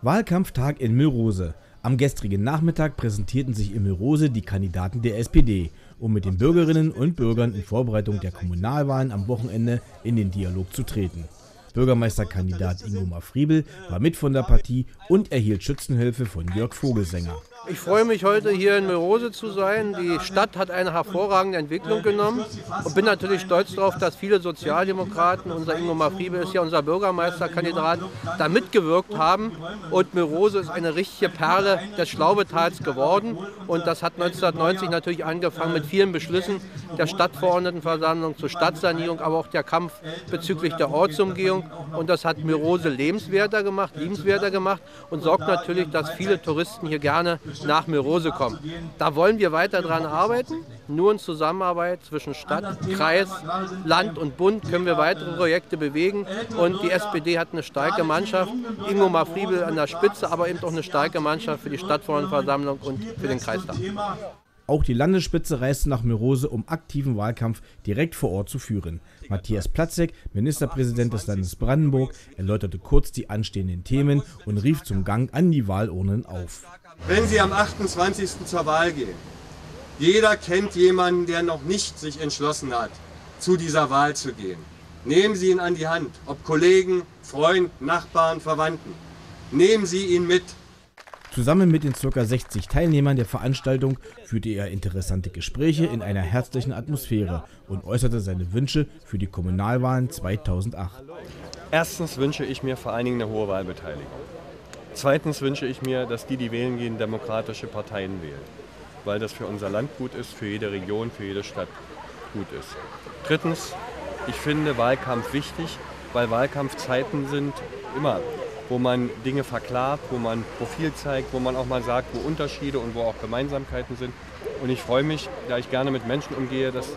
Wahlkampftag in Mülrose. Am gestrigen Nachmittag präsentierten sich in Mülrose die Kandidaten der SPD, um mit den Bürgerinnen und Bürgern in Vorbereitung der Kommunalwahlen am Wochenende in den Dialog zu treten. Bürgermeisterkandidat Ingo Mafriebel war mit von der Partie und erhielt Schützenhilfe von Jörg Vogelsänger. Ich freue mich heute hier in Melrose zu sein. Die Stadt hat eine hervorragende Entwicklung genommen und bin natürlich stolz darauf, dass viele Sozialdemokraten, unser Ingo Mafriebe ist ja unser Bürgermeisterkandidat, da mitgewirkt haben. Und Melrose ist eine richtige Perle des Schlaubetals geworden. Und das hat 1990 natürlich angefangen mit vielen Beschlüssen der Stadtverordnetenversammlung zur Stadtsanierung, aber auch der Kampf bezüglich der Ortsumgehung. Und das hat Melrose lebenswerter gemacht, liebenswerter gemacht und sorgt natürlich, dass viele Touristen hier gerne nach Mirose kommen. Da wollen wir weiter dran arbeiten. Nur in Zusammenarbeit zwischen Stadt, Kreis, Land und Bund können wir weitere Projekte bewegen. Und die SPD hat eine starke Mannschaft. Ingo Mafriebel an der Spitze, aber eben auch eine starke Mannschaft für die Stadtverordnetenversammlung und für den Kreistag. Auch die Landesspitze reiste nach Mirose, um aktiven Wahlkampf direkt vor Ort zu führen. Matthias Platzek, Ministerpräsident des Landes Brandenburg, erläuterte kurz die anstehenden Themen und rief zum Gang an die Wahlurnen auf. Wenn Sie am 28. zur Wahl gehen, jeder kennt jemanden, der noch nicht sich entschlossen hat, zu dieser Wahl zu gehen. Nehmen Sie ihn an die Hand, ob Kollegen, Freund, Nachbarn, Verwandten. Nehmen Sie ihn mit. Zusammen mit den ca. 60 Teilnehmern der Veranstaltung führte er interessante Gespräche in einer herzlichen Atmosphäre und äußerte seine Wünsche für die Kommunalwahlen 2008. Erstens wünsche ich mir vor allen Dingen eine hohe Wahlbeteiligung. Zweitens wünsche ich mir, dass die, die wählen gehen, demokratische Parteien wählen, weil das für unser Land gut ist, für jede Region, für jede Stadt gut ist. Drittens, ich finde Wahlkampf wichtig, weil Wahlkampfzeiten sind immer, wo man Dinge verklart, wo man Profil zeigt, wo man auch mal sagt, wo Unterschiede und wo auch Gemeinsamkeiten sind. Und ich freue mich, da ich gerne mit Menschen umgehe, dass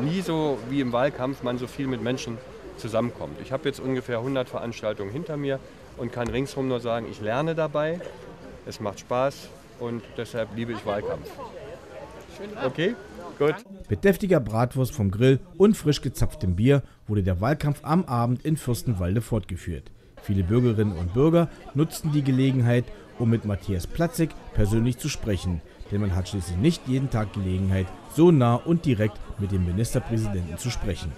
nie so wie im Wahlkampf man so viel mit Menschen zusammenkommt. Ich habe jetzt ungefähr 100 Veranstaltungen hinter mir und kann ringsherum nur sagen, ich lerne dabei, es macht Spaß und deshalb liebe ich Wahlkampf. Okay, gut. Mit deftiger Bratwurst vom Grill und frisch gezapftem Bier wurde der Wahlkampf am Abend in Fürstenwalde fortgeführt. Viele Bürgerinnen und Bürger nutzten die Gelegenheit, um mit Matthias Platzig persönlich zu sprechen, denn man hat schließlich nicht jeden Tag Gelegenheit, so nah und direkt mit dem Ministerpräsidenten zu sprechen.